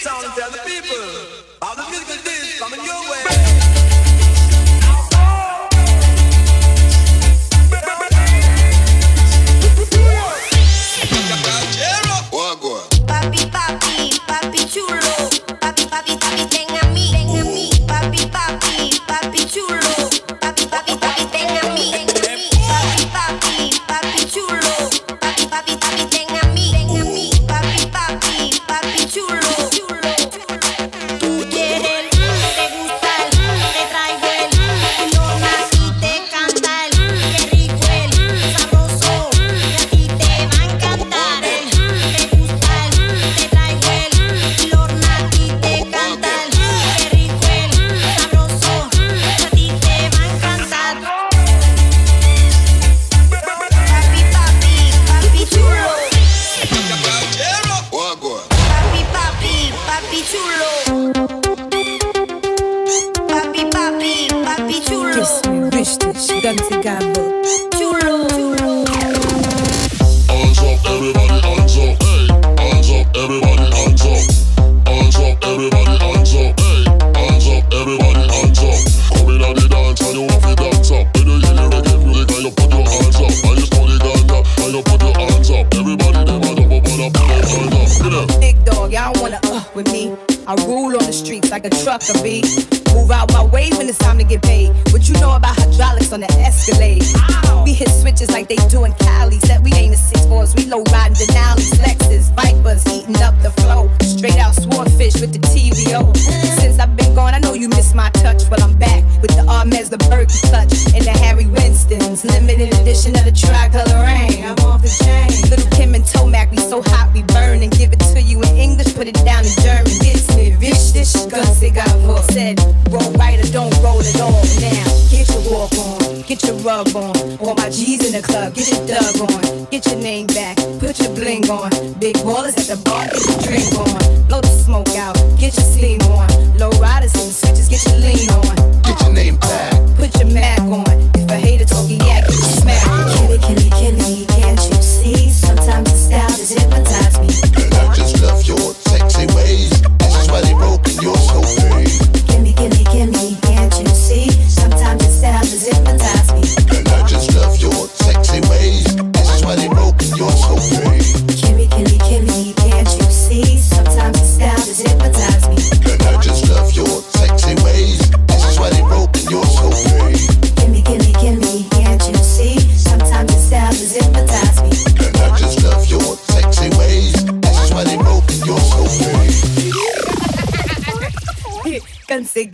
sound and tell the people. All the musical discs coming your way. Papi chulo. Papi, papi, papi chulo. Kiss me, richtig, ganz egal wo. Chulo. Wanna uh with me. I rule on the streets like a trucker be. Move out my way when it's time to get paid. What you know about hydraulics on the Escalade? We hit switches like they do in Cali. Said we ain't the six fours, we low riding Denali's, Lexus, Vipers, eating up the flow. Straight out swordfish with the TVO. Since I've been gone, I know you miss my touch, but I'm back with the Hermes, the Berkey touch, and the Harry Winston's limited edition of the tricolor rain. I'm off the chain. Lil Kim richtig, ganz. Said roll right or don't roll at all. Now get your walk on, get your rub on. All my G's in the club, get your dug on. Get your name back, put your bling on. Big ballers at the bar, get your drink on. Blow the smoke out, get your steam on. Low riders in the switches, get your lean on. Get your name back. Put your Mac on. If a hater talking yeah, get your smack on. Killy, killy, killy, can't you see? Sometimes the style just hypnotize Comme c'est.